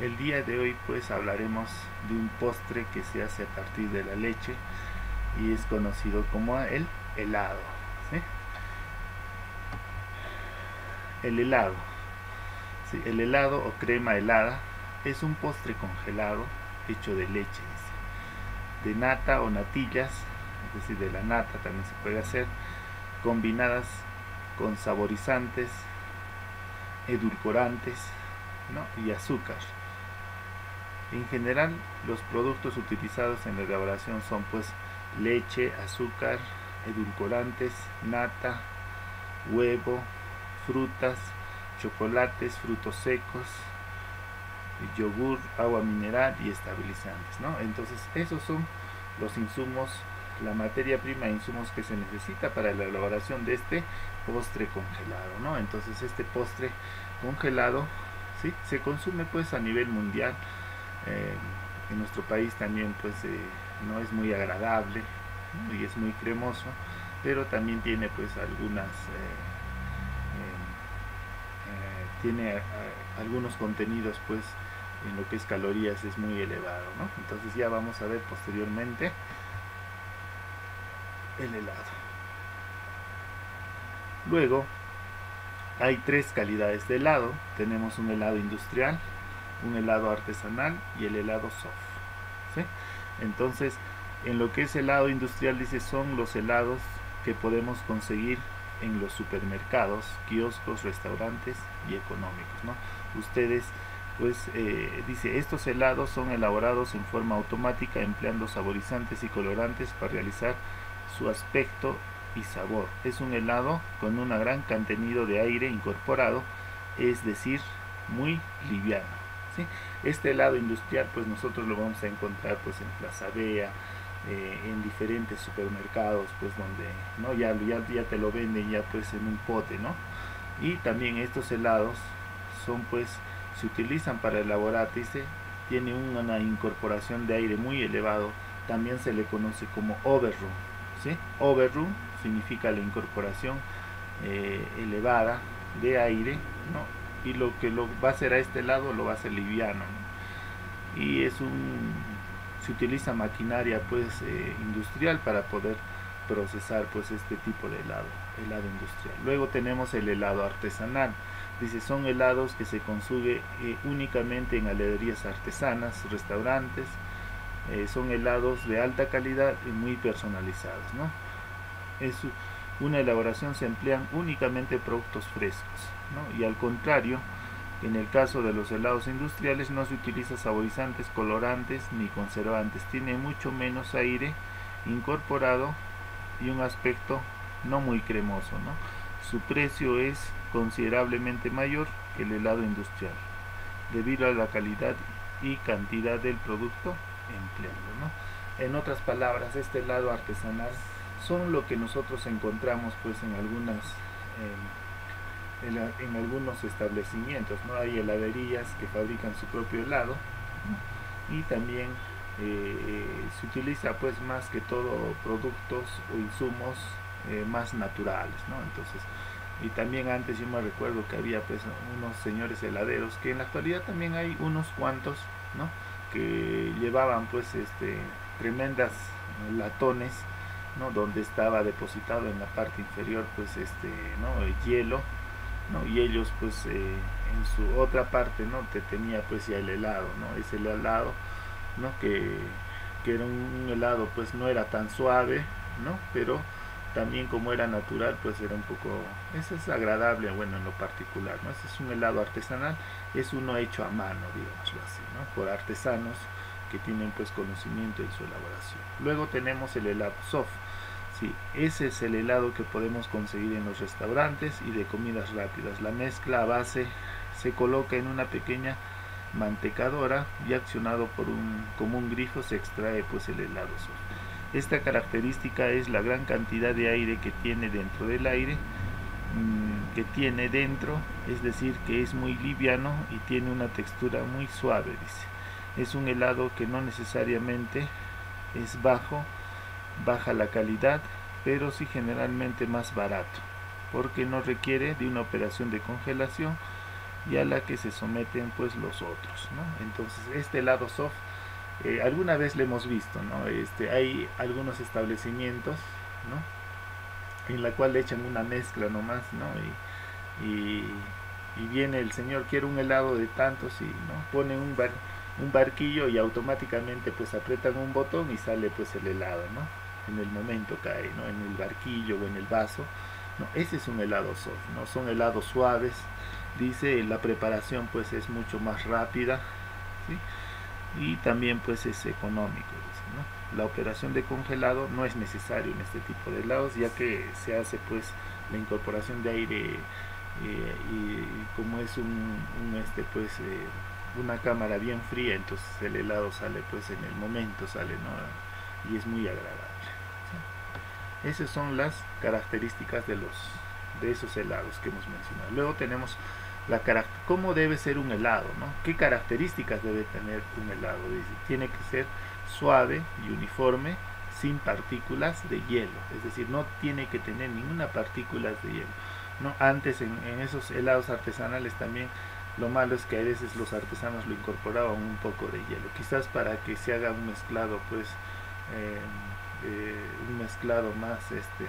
El día de hoy pues hablaremos de un postre que se hace a partir de la leche y es conocido como el helado. El helado. el helado o crema helada es un postre congelado hecho de leche, de nata o natillas, es decir, de la nata también se puede hacer, combinadas con saborizantes, edulcorantes y azúcar. En general, los productos utilizados en la elaboración son pues leche, azúcar, edulcorantes, nata, huevo, frutas, chocolates, frutos secos, yogur, agua mineral y estabilizantes, ¿no? Entonces, esos son los insumos, la materia prima e insumos que se necesita para la elaboración de este postre congelado, ¿no? Entonces, este postre congelado, ¿sí? Se consume pues a nivel mundial. Eh, en nuestro país también pues eh, no es muy agradable y es muy cremoso, pero también tiene pues algunas eh, tiene algunos contenidos pues en lo que es calorías es muy elevado entonces ya vamos a ver posteriormente el helado. Luego hay tres calidades de helado. Tenemos un helado industrial un helado artesanal y el helado soft entonces en lo que es helado industrial dice son los helados que podemos conseguir en los supermercados, kioscos, restaurantes y económicos. ¿no? Ustedes pues eh, dice estos helados son elaborados en forma automática empleando saborizantes y colorantes para realizar su aspecto y sabor es un helado con un gran contenido de aire incorporado es decir muy liviano este helado industrial pues nosotros lo vamos a encontrar pues en Plaza Bea eh, en diferentes supermercados pues donde no ya, ya, ya te lo venden ya pues en un pote no y también estos helados son pues se utilizan para elaborar, dice, tiene una incorporación de aire muy elevado, también se le conoce como overroom. ¿sí? Overroom significa la incorporación eh, elevada de aire, ¿no? Y lo que lo va a hacer a este lado lo va a hacer liviano. Y es un, se utiliza maquinaria pues eh, industrial para poder procesar pues este tipo de helado, helado industrial. Luego tenemos el helado artesanal Dice, son helados que se consume eh, únicamente en heladerías artesanas, restaurantes. Eh, son helados de alta calidad y muy personalizados. ¿no? Es una elaboración se emplean únicamente productos frescos. Y al contrario, en el caso de los helados industriales no se utiliza saborizantes, colorantes ni conservantes. Tiene mucho menos aire incorporado y un aspecto no muy cremoso. ¿no? Su precio es considerablemente mayor que el helado industrial, debido a la calidad y cantidad del producto empleado. En otras palabras, este helado artesanal son lo que nosotros encontramos pues en algunas en, algunos establecimientos. ¿no? Hay heladerías que fabrican su propio helado y también eh, se utiliza pues más que todo productos o insumos eh, más naturales. ¿no? Entonces, y también antes yo me recuerdo que había pues unos señores heladeros que en la actualidad también hay unos cuantos ¿no? que llevaban pues este tremendas latones ¿no? donde estaba depositado en la parte inferior pues este ¿no? el hielo ¿no? y ellos pues eh, en su otra parte no te tenía pues ya el helado no ese helado no que, que era un helado pues no era tan suave no pero también como era natural pues era un poco eso es agradable bueno en lo particular no ese es un helado artesanal es uno hecho a mano digámoslo así no por artesanos que tienen pues conocimiento en su elaboración. Luego tenemos el helado soft ese es el helado que podemos conseguir en los restaurantes y de comidas rápidas la mezcla a base se coloca en una pequeña mantecadora y accionado por un como un grifo se extrae pues el helado soft esta característica es la gran cantidad de aire que tiene dentro del aire, mm, que tiene dentro, es decir, que es muy liviano y tiene una textura muy suave. Es un helado que no necesariamente es bajo, baja la calidad, pero sí generalmente más barato, porque no requiere de una operación de congelación y a la que se someten pues los otros ¿no? entonces este helado soft eh, alguna vez le hemos visto ¿no? este, hay algunos establecimientos ¿no? en la cual le echan una mezcla nomás ¿no? y, y, viene el señor quiere un helado de tantos y ¿no? pone un, bar, un barquillo y automáticamente pues apretan un botón y sale pues el helado ¿no? En el momento cae ¿no? en el barquillo o en el vaso no, ese es un helado soft no son helados suaves dice la preparación pues es mucho más rápida y también pues es económico la operación de congelado no es necesario en este tipo de helados ya que se hace pues la incorporación de aire eh, y como es un, este pues eh, una cámara bien fría entonces el helado sale pues en el momento sale ¿no? y es muy agradable esas son las características de los de esos helados que hemos mencionado luego tenemos la cómo debe ser un helado, ¿no? ¿Qué características debe tener un helado? tiene que ser suave y uniforme, sin partículas de hielo, es decir, no tiene que tener ninguna partícula de hielo. ¿no? Antes en, esos helados artesanales también lo malo es que a veces los artesanos lo incorporaban un poco de hielo, quizás para que se haga un mezclado, pues, eh, eh, un mezclado más, este, eh,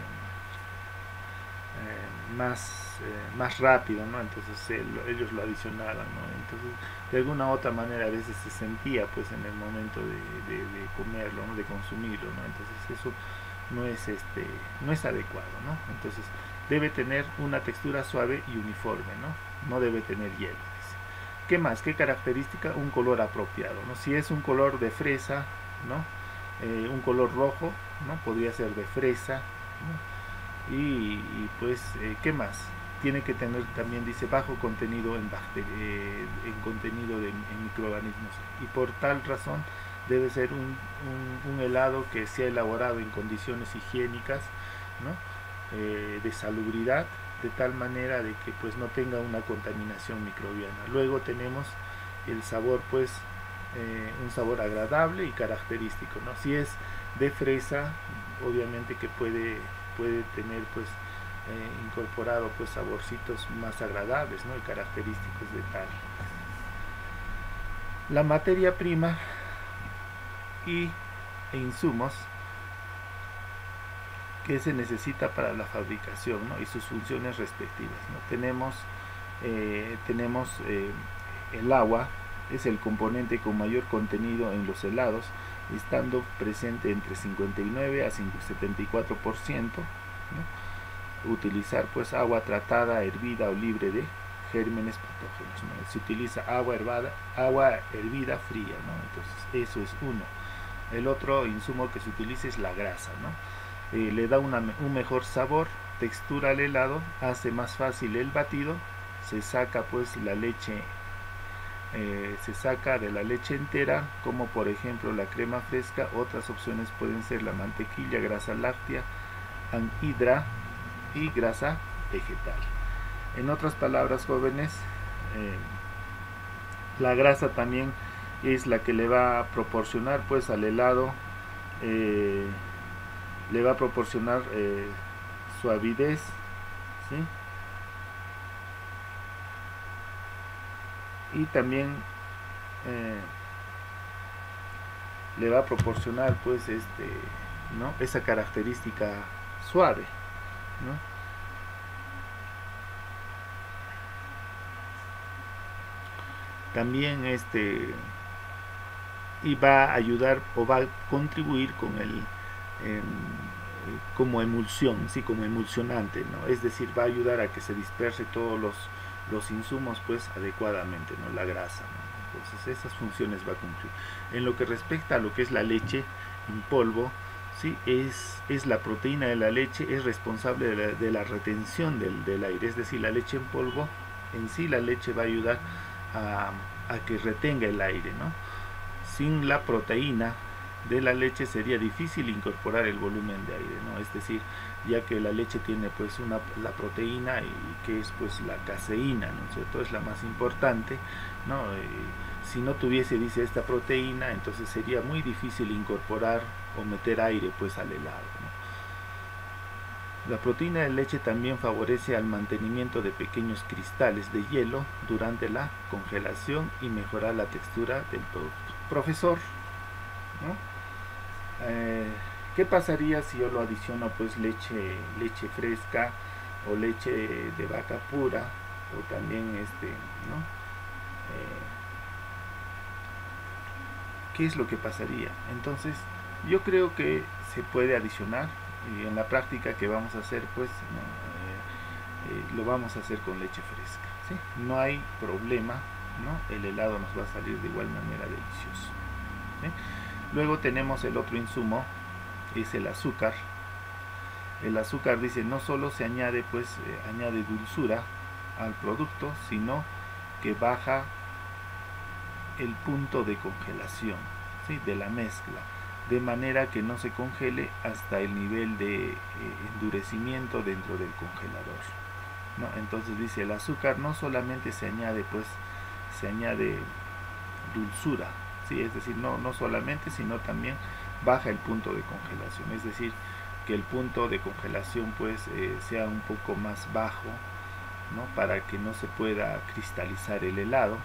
más, eh, más rápido, ¿no? Entonces ellos lo adicionaban, ¿no? Entonces, de alguna u otra manera a veces se sentía, pues, en el momento de, comerlo, ¿no? De consumirlo, ¿no? Entonces eso no es, este, no es adecuado, ¿no? Entonces debe tener una textura suave y uniforme, ¿no? No debe tener hielo. ¿Qué más? ¿Qué característica? Un color apropiado, ¿no? Si es un color de fresa, ¿no? Eh, un color rojo, ¿no? Podría ser de fresa, y, pues eh, qué más tiene que tener también dice bajo contenido en, eh, en contenido de microorganismos y por tal razón debe ser un, helado que sea elaborado en condiciones higiénicas. Eh, de salubridad de tal manera de que pues no tenga una contaminación microbiana luego tenemos el sabor pues un sabor agradable y característico ¿no? si es de fresa obviamente que puede puede tener pues eh, incorporado pues saborcitos más agradables ¿no? y característicos de tal la materia prima y e insumos que se necesita para la fabricación y sus funciones respectivas ¿no? tenemos eh, tenemos eh, el agua es el componente con mayor contenido en los helados estando presente entre 59 a 74%, utilizar pues agua tratada, hervida o libre de gérmenes patógenos. Se utiliza agua, hervada, agua hervida fría, entonces eso es uno. El otro insumo que se utiliza es la grasa, eh, le da un mejor sabor, textura al helado, hace más fácil el batido, se saca pues la leche eh, se saca de la leche entera, como por ejemplo la crema fresca. Otras opciones pueden ser la mantequilla, grasa láctea, anhidra y grasa vegetal. En otras palabras, jóvenes, eh, la grasa también es la que le va a proporcionar pues al helado, eh, le va a proporcionar suavidez, ¿sí? Y también eh, le va a proporcionar pues este no esa característica suave también este y va a ayudar o va a contribuir con el em, como emulsión sí como emulsionante no es decir va a ayudar a que se disperse todos los los insumos pues adecuadamente, ¿no? La grasa, Entonces esas funciones va a cumplir. En lo que respecta a lo que es la leche en polvo, ¿sí? es, es la proteína de la leche, es responsable de la, retención del, aire, es decir, la leche en polvo, en sí la leche va a ayudar a, a que retenga el aire, ¿no? Sin la proteína de la leche sería difícil incorporar el volumen de aire, ¿no? Es decir, ya que la leche tiene pues una la proteína y que es pues la caseína, ¿no es cierto? Es la más importante, ¿no? Eh, si no tuviese, dice, esta proteína, entonces sería muy difícil incorporar o meter aire pues al helado, La proteína de leche también favorece al mantenimiento de pequeños cristales de hielo durante la congelación y mejora la textura del producto. Profesor, eh, ¿qué pasaría si yo lo adiciono pues leche, leche fresca o leche de vaca pura o también este, ¿no? Eh, ¿Qué es lo que pasaría? Entonces, yo creo que se puede adicionar y en la práctica que vamos a hacer pues eh, eh, lo vamos a hacer con leche fresca no hay problema ¿no? el helado nos va a salir de igual manera delicioso luego tenemos el otro insumo es el azúcar el azúcar dice no solo se añade pues eh, añade dulzura al producto sino que baja el punto de congelación ¿sí? de la mezcla de manera que no se congele hasta el nivel de eh, endurecimiento dentro del congelador. ¿no? Entonces dice, el azúcar no solamente se añade, pues, se añade dulzura, ¿sí? es decir, no, no solamente, sino también baja el punto de congelación, es decir, que el punto de congelación pues eh, sea un poco más bajo, ¿no? para que no se pueda cristalizar el helado,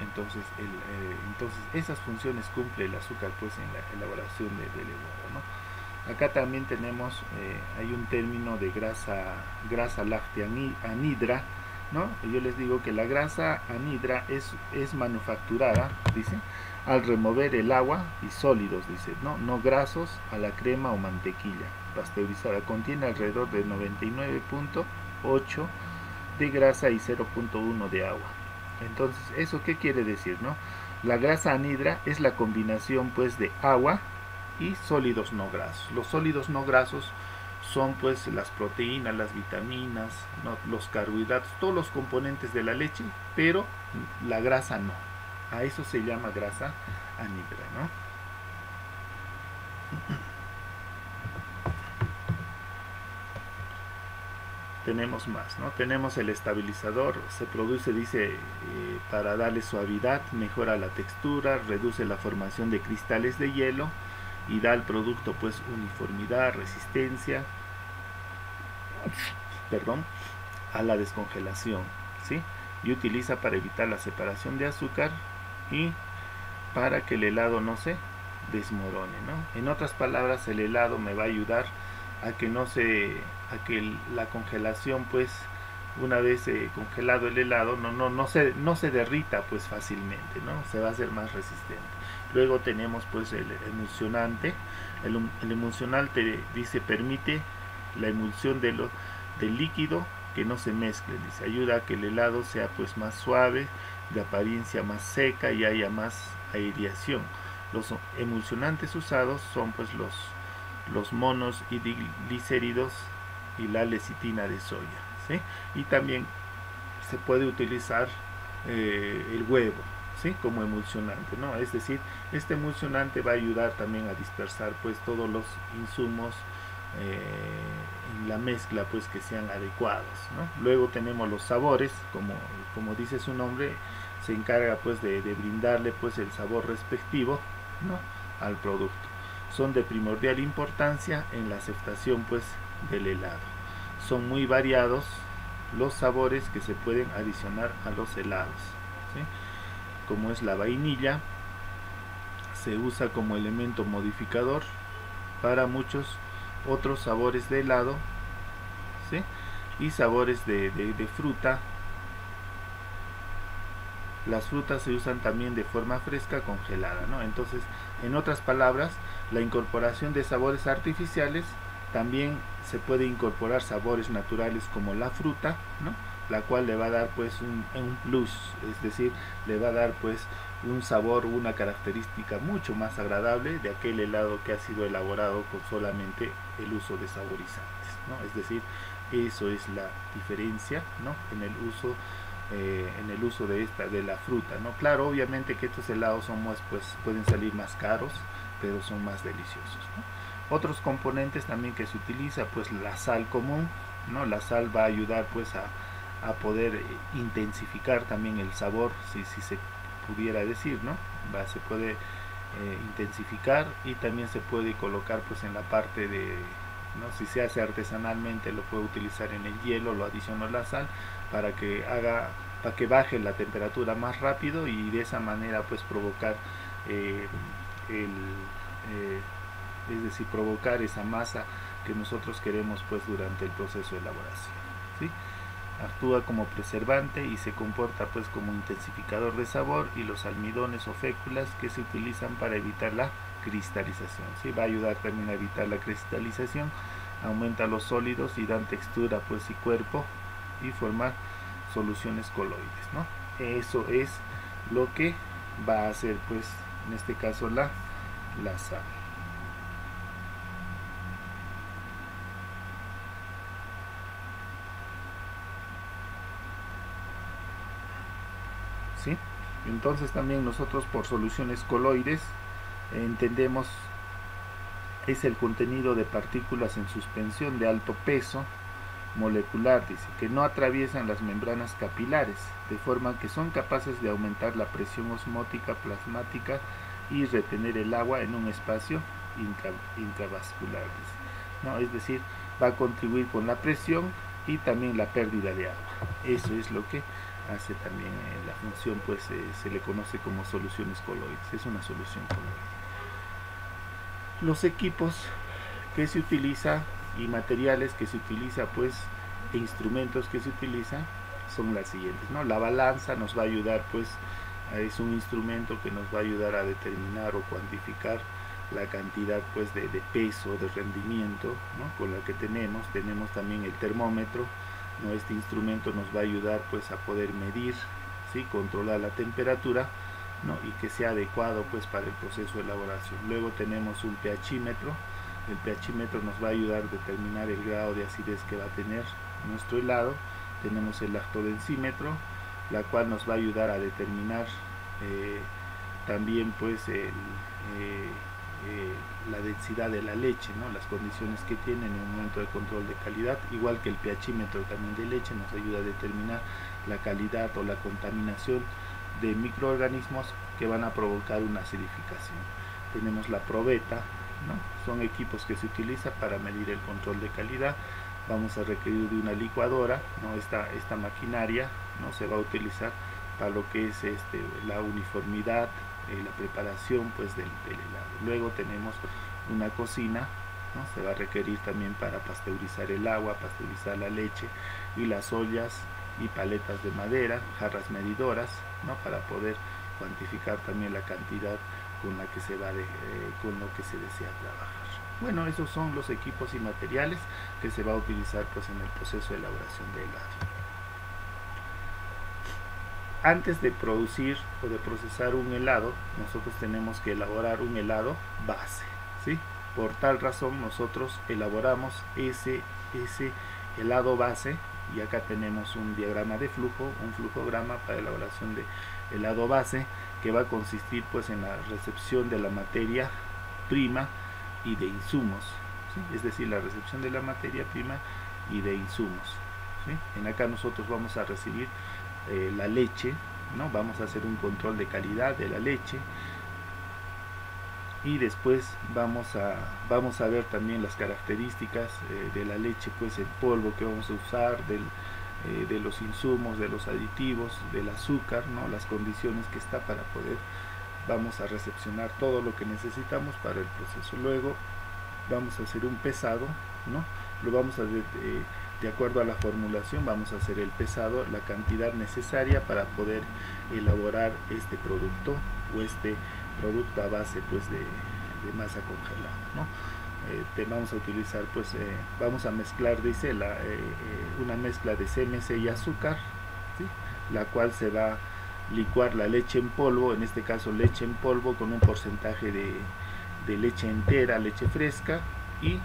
entonces, eh, entonces esas funciones cumple el azúcar pues en la elaboración de, del helado. Acá también tenemos, eh, hay un término de grasa, grasa láctea anidra, ¿no? yo les digo que la grasa anidra es, es manufacturada, dice, al remover el agua y sólidos, dice, ¿no? no grasos a la crema o mantequilla pasteurizada. Contiene alrededor de 99.8 de grasa y 0.1 de agua. Entonces, ¿eso qué quiere decir, no? La grasa anhidra es la combinación pues de agua y sólidos no grasos. Los sólidos no grasos son pues las proteínas, las vitaminas, los carbohidratos, todos los componentes de la leche, pero la grasa no. A eso se llama grasa anhidra, ¿no? tenemos más, ¿no? Tenemos el estabilizador, se produce, dice, eh, para darle suavidad, mejora la textura, reduce la formación de cristales de hielo y da al producto pues uniformidad, resistencia, perdón, a la descongelación, ¿sí? Y utiliza para evitar la separación de azúcar y para que el helado no se desmorone, ¿no? En otras palabras, el helado me va a ayudar a que no se a que la congelación pues una vez eh, congelado el helado no no no se no se derrita pues fácilmente no se va a hacer más resistente luego tenemos pues el emulsionante el, el emulsionante dice permite la emulsión de lo, del líquido que no se mezcle dice ayuda a que el helado sea pues más suave de apariencia más seca y haya más aireación los emulsionantes usados son pues los los monos y glicéridos y la lecitina de soya. ¿sí? Y también se puede utilizar eh, el huevo ¿sí? como emulsionante. ¿no? Es decir, este emulsionante va a ayudar también a dispersar pues, todos los insumos eh, en la mezcla pues, que sean adecuados. Luego tenemos los sabores, como, como dice su nombre, se encarga pues, de, brindarle pues, el sabor respectivo al producto son de primordial importancia en la aceptación pues del helado. Son muy variados los sabores que se pueden adicionar a los helados. Como es la vainilla, se usa como elemento modificador para muchos otros sabores de helado y sabores de, de fruta las frutas se usan también de forma fresca congelada, ¿no? Entonces, en otras palabras, la incorporación de sabores artificiales también se puede incorporar sabores naturales como la fruta, ¿no? la cual le va a dar pues un, un, plus, es decir, le va a dar pues un sabor, una característica mucho más agradable de aquel helado que ha sido elaborado con solamente el uso de saborizantes, ¿no? Es decir, eso es la diferencia, ¿no? En el uso eh, en el uso de esta de la fruta no claro obviamente que estos helados son más pues pueden salir más caros pero son más deliciosos otros componentes también que se utiliza pues la sal común no la sal va a ayudar pues a, a poder eh, intensificar también el sabor si, si se pudiera decir no se puede eh, intensificar y también se puede colocar pues en la parte de ¿no? si se hace artesanalmente lo puedo utilizar en el hielo lo adiciono la sal para que haga para que baje la temperatura más rápido y de esa manera pues provocar eh, el, eh, es decir provocar esa masa que nosotros queremos pues durante el proceso de elaboración ¿sí? Actúa como preservante y se comporta pues como intensificador de sabor y los almidones o féculas que se utilizan para evitar la cristalización ¿sí? va a ayudar también a evitar la cristalización aumenta los sólidos y dan textura pues y cuerpo y formar soluciones coloides ¿no? eso es lo que va a hacer pues en este caso la, la sal Entonces también nosotros por soluciones coloides entendemos es el contenido de partículas en suspensión de alto peso molecular, que no atraviesan las membranas capilares, de forma que son capaces de aumentar la presión osmótica plasmática y retener el agua en un espacio intravascular. ¿no? Es decir, va a contribuir con la presión y también la pérdida de agua. Eso es lo que hace también eh, la función, pues eh, se le conoce como soluciones coloides. Es una solución coloide. Los equipos que se utiliza y materiales que se utiliza pues e instrumentos que se utilizan son las siguientes ¿no? la balanza nos va a ayudar pues es un instrumento que nos va a ayudar a determinar o cuantificar la cantidad pues de, peso de rendimiento ¿no? con la que tenemos tenemos también el termómetro ¿no? este instrumento nos va a ayudar pues a poder medir ¿sí? controlar la temperatura ¿no? y que sea adecuado pues para el proceso de elaboración luego tenemos un pHímetro el pHímetro nos va a ayudar a determinar el grado de acidez que va a tener nuestro helado. Tenemos el lactodensímetro, la cual nos va a ayudar a determinar eh, también pues eh, eh, la densidad de la leche, ¿no? las condiciones que tiene en un momento de control de calidad, igual que el pHímetro también de leche nos ayuda a determinar la calidad o la contaminación de microorganismos que van a provocar una acidificación. Tenemos la probeta, son equipos que se utilizan para medir el control de calidad. Vamos a requerir de una licuadora, ¿no? esta, esta maquinaria no se va a utilizar para lo que es este, la uniformidad, eh, la preparación pues del, helado. Luego tenemos una cocina, ¿no? se va a requerir también para pasteurizar el agua, pasteurizar la leche y las ollas y paletas de madera, jarras medidoras, ¿no? para poder cuantificar también la cantidad con la que se va de, eh, con lo que se desea trabajar. Bueno, esos son los equipos y materiales que se va a utilizar pues en el proceso de elaboración de helado. Antes de producir o de procesar un helado, nosotros tenemos que elaborar un helado base, ¿sí? Por tal razón nosotros elaboramos ese, ese helado base y acá tenemos un diagrama de flujo, un flujograma para elaboración de helado base que va a consistir pues en la recepción de la materia prima y de insumos, es decir, la recepción de la materia prima y de insumos. En acá nosotros vamos a recibir eh, la leche, ¿no? vamos a hacer un control de calidad de la leche y después vamos a, vamos a ver también las características eh, de la leche pues el polvo que vamos a usar, del, eh, de los insumos, de los aditivos, del azúcar, ¿no? las condiciones que está para poder, vamos a recepcionar todo lo que necesitamos para el proceso. Luego vamos a hacer un pesado, ¿no? lo vamos a eh, de acuerdo a la formulación, vamos a hacer el pesado, la cantidad necesaria para poder elaborar este producto o este producto a base pues de, masa congelada. ¿no? eh, vamos a utilizar pues eh, vamos a mezclar dice la, eh, una mezcla de CMC y azúcar la cual se va a licuar la leche en polvo en este caso leche en polvo con un porcentaje de, de leche entera leche fresca y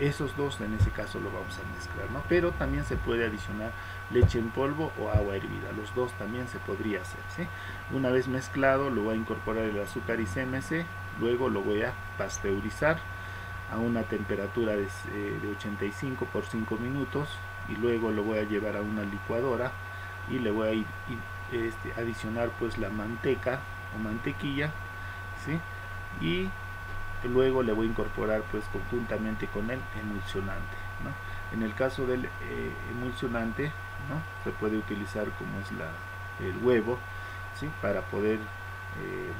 esos dos en ese caso lo vamos a mezclar ¿no? pero también se puede adicionar leche en polvo o agua hervida los dos también se podría hacer ¿sí? una vez mezclado lo voy a incorporar el azúcar y CMC luego lo voy a pasteurizar a una temperatura de, 85 eh, por 5 minutos y luego lo voy a llevar a una licuadora y le voy a ir, este, adicionar pues la manteca o mantequilla ¿sí? y luego le voy a incorporar pues conjuntamente con el emulsionante en el caso del eh, emulsionante se puede utilizar como es la, el huevo para poder eh,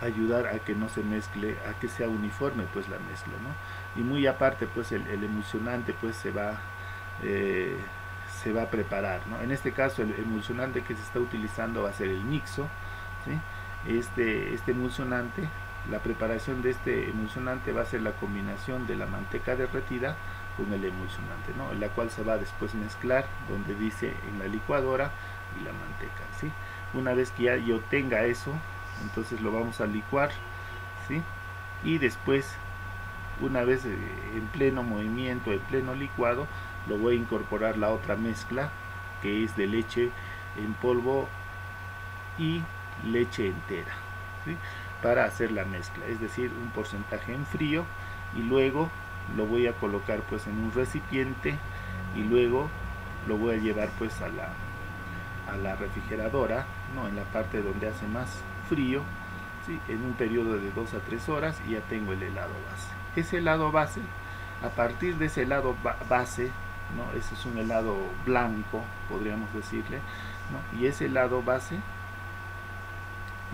ayudar a que no se mezcle a que sea uniforme pues la mezcla y muy aparte pues el, emulsionante pues se va eh, se va a preparar en este caso el emulsionante que se está utilizando va a ser el nixo ¿sí? este, este emulsionante la preparación de este emulsionante va a ser la combinación de la manteca derretida con el emulsionante, ¿no? en la cual se va a después mezclar donde dice en la licuadora y la manteca. ¿sí? Una vez que ya yo tenga eso, entonces lo vamos a licuar ¿sí? y después una vez eh, en pleno movimiento, en pleno licuado, lo voy a incorporar la otra mezcla que es de leche en polvo y leche entera. ¿sí? Para hacer la mezcla, es decir, un porcentaje en frío y luego lo voy a colocar pues en un recipiente y luego lo voy a llevar pues a la, a la refrigeradora, ¿no? en la parte donde hace más frío, en un periodo de 2 a 3 horas y ya tengo el helado base. Ese helado base, a partir de ese helado base, ¿no? ese es un helado blanco, podríamos decirle, ¿no? y ese helado base,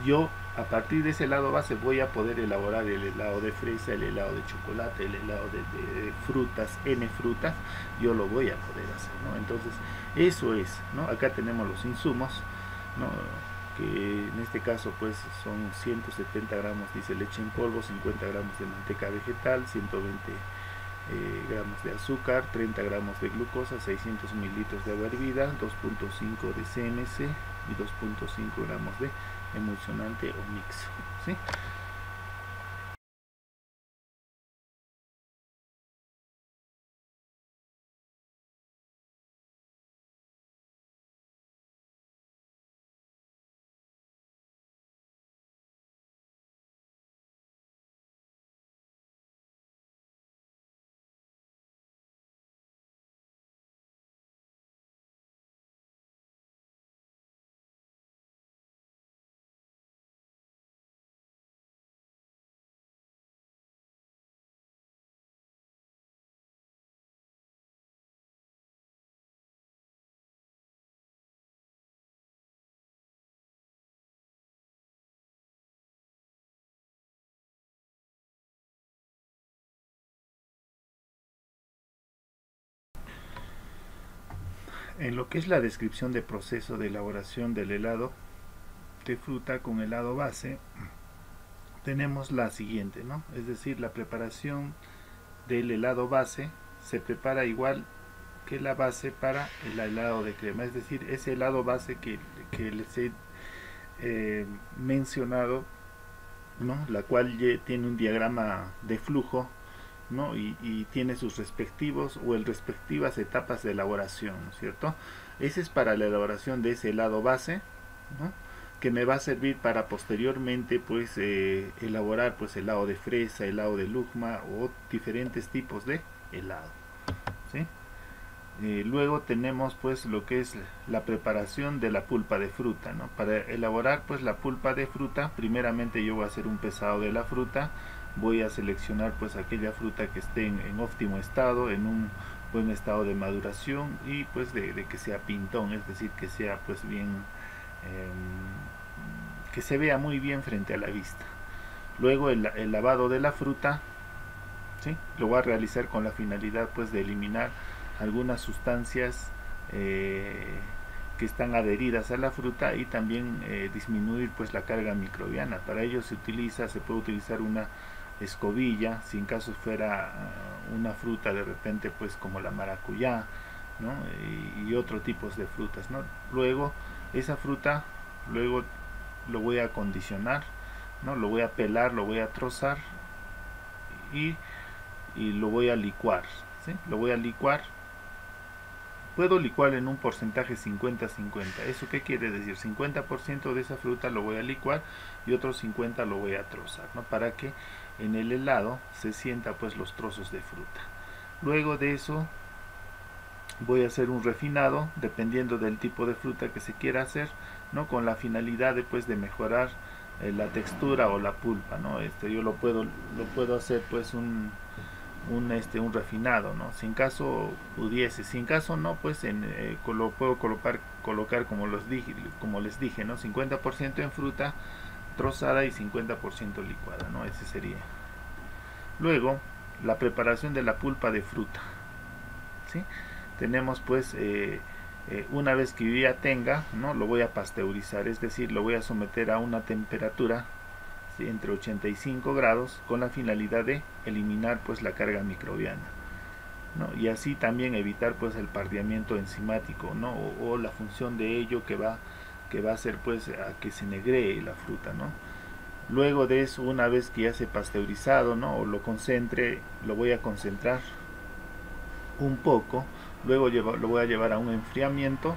yo a partir de ese helado base voy a poder elaborar el helado de fresa, el helado de chocolate, el helado de, frutas, n frutas, yo lo voy a poder hacer, ¿no? Entonces, eso es, ¿no? Acá tenemos los insumos, ¿no? que en este caso pues son 170 gramos dice leche en polvo, 50 gramos de manteca vegetal, 120 eh, gramos de azúcar, 30 gramos de glucosa, 600 mililitros de agua hervida, 2.5 de CMC y 2.5 gramos de emulsionante o mix. ¿sí? En lo que es la descripción de proceso de elaboración del helado de fruta con helado base, tenemos la siguiente, ¿no? Es decir, la preparación del helado base se prepara igual que la base para el helado de crema, es decir, ese helado base que, les he eh, mencionado, ¿no? La cual tiene un diagrama de flujo ¿no? Y, tiene sus respectivos o el respectivas etapas de elaboración, ¿cierto? Ese es para la elaboración de ese helado base, que me va a servir para posteriormente pues eh, elaborar pues helado de fresa, helado de lugma o diferentes tipos de helado. ¿sí? Eh, luego tenemos pues lo que es la preparación de la pulpa de fruta. Para elaborar pues la pulpa de fruta, primeramente yo voy a hacer un pesado de la fruta, voy a seleccionar pues aquella fruta que esté en, óptimo estado, en un buen estado de maduración y pues de, que sea pintón, es decir, que sea pues bien, em, que se vea muy bien frente a la vista. Luego el, lavado de la fruta, lo voy a realizar con la finalidad pues de eliminar algunas sustancias eh, que están adheridas a la fruta y también eh, disminuir pues la carga microbiana. Para ello se utiliza, se puede utilizar una escobilla, si en caso fuera uh, una fruta de repente pues como la maracuyá, ¿no? y, otro tipos de frutas, ¿no? Luego esa fruta, luego lo voy a acondicionar, ¿no? Lo voy a pelar, lo voy a trozar y, y lo voy a licuar, ¿sí? Lo voy a licuar puedo licuar en un porcentaje 50-50. ¿Eso qué quiere decir? 50% de esa fruta lo voy a licuar y otro 50 lo voy a trozar, ¿no? Para que en el helado se sienta pues los trozos de fruta. Luego de eso voy a hacer un refinado dependiendo del tipo de fruta que se quiera hacer, ¿no? Con la finalidad de, pues, de mejorar eh, la textura o la pulpa, ¿no? Este, yo lo puedo, lo puedo hacer pues un, un, este, un refinado, ¿no? Si en caso pudiese, si caso no, pues en, eh, lo puedo colocar, colocar como, los dije, como les dije, ¿no? 50% en fruta trozada y 50% licuada, ¿no? Ese sería. Luego, la preparación de la pulpa de fruta, ¿sí? Tenemos pues, eh, eh, una vez que ya tenga, ¿no? Lo voy a pasteurizar, es decir, lo voy a someter a una temperatura entre 85 grados con la finalidad de eliminar pues la carga microbiana y así también evitar pues el pardiamiento enzimático ¿no? o, la función de ello que va que va a hacer pues a que se negree la fruta ¿no? luego de eso una vez que ya se pasteurizado ¿no? o lo concentre lo voy a concentrar un poco luego lo voy a llevar a un enfriamiento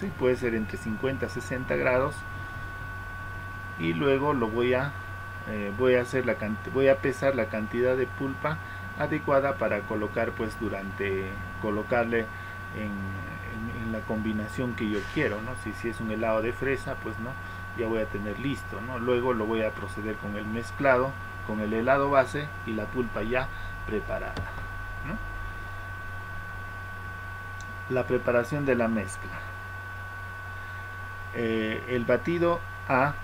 ¿sí? puede ser entre 50 a 60 grados y luego lo voy a eh, voy a hacer la voy a pesar la cantidad de pulpa adecuada para colocar pues durante colocarle en, la combinación que yo quiero no si, es un helado de fresa pues no ya voy a tener listo no luego lo voy a proceder con el mezclado con el helado base y la pulpa ya preparada la preparación de la mezcla eh, el batido a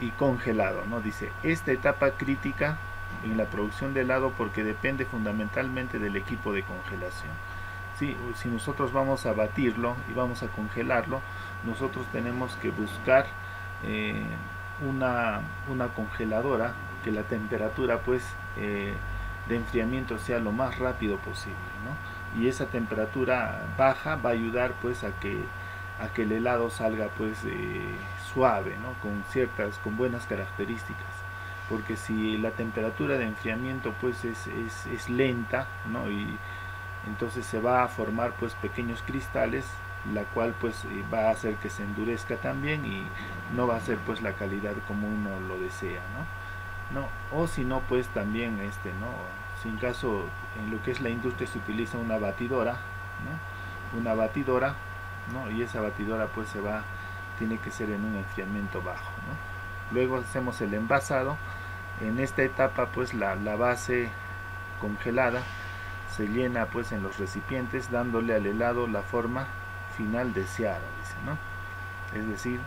y congelado. ¿no? Dice, esta etapa crítica en la producción de helado porque depende fundamentalmente del equipo de congelación. Si nosotros vamos a batirlo y vamos a congelarlo, nosotros tenemos que buscar eh, una, una, congeladora que la temperatura pues eh, de enfriamiento sea lo más rápido posible. Y esa temperatura baja va a ayudar pues a que, a que el helado salga pues eh, suave, ¿no? con ciertas, con buenas características. Porque si la temperatura de enfriamiento pues es, es, lenta, ¿no? Y entonces se va a formar pues pequeños cristales, la cual pues eh, va a hacer que se endurezca también y no va a ser pues la calidad como uno lo desea, ¿no? ¿No? O si no pues también este, ¿no? sin caso en lo que es la industria se utiliza una batidora, ¿no? Una batidora, ¿no? Y esa batidora pues se va tiene que ser en un enfriamiento bajo. Luego hacemos el envasado. En esta etapa pues la, base congelada se llena pues en los recipientes dándole al helado la forma final deseada, ¿no? Es decir,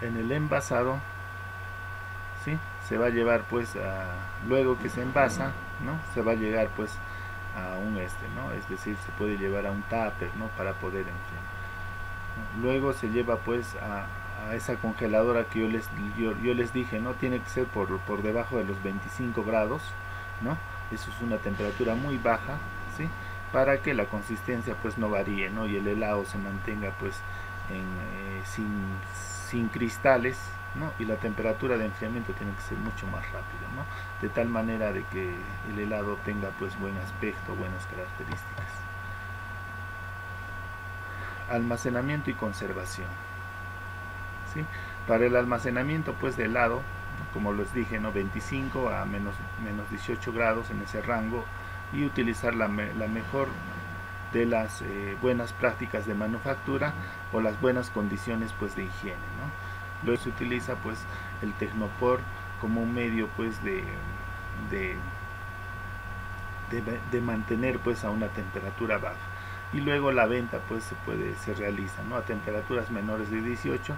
en el envasado ¿sí? se va a llevar pues a, luego que se envasa, ¿no? Se va a llegar pues a un este, ¿no? Es decir, se puede llevar a un tupper, ¿no? Para poder enfriar luego se lleva pues a, esa congeladora que yo les, yo, les dije, ¿no? Tiene que ser por, por debajo de los 25 grados, ¿no? Eso es una temperatura muy baja, ¿sí? Para que la consistencia pues no varíe, ¿no? Y el helado se mantenga pues eh, sin, sin cristales, ¿no? Y la temperatura de enfriamiento tiene que ser mucho más rápida, ¿no? De tal manera de que el helado tenga pues buen aspecto, buenas características almacenamiento y conservación. ¿sí? Para el almacenamiento pues de helado, como les dije, ¿no? 25 a menos, menos 18 grados en ese rango y utilizar la, la mejor de las eh, buenas prácticas de manufactura o las buenas condiciones pues de higiene. ¿no? Luego se utiliza pues el Tecnopor como un medio pues de, de, de, de mantener pues a una temperatura baja y luego la venta pues se puede se realiza ¿no? a temperaturas menores de 18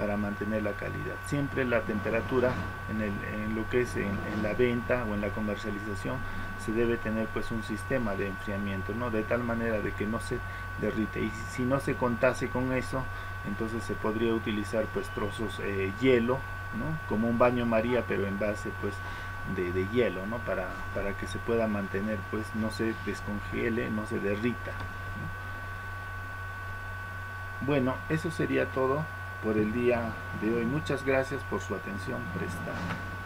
para mantener la calidad. Siempre la temperatura en, lo que es en, la venta o en la comercialización se debe tener pues un sistema de enfriamiento no de tal manera de que no se derrite. Y si no se contase con eso entonces se podría utilizar pues trozos eh, hielo ¿no? como un baño maría pero en base pues de, de, hielo ¿no? para, para que se pueda mantener pues no se descongele no se derrita bueno, eso sería todo por el día de hoy. Muchas gracias por su atención prestada.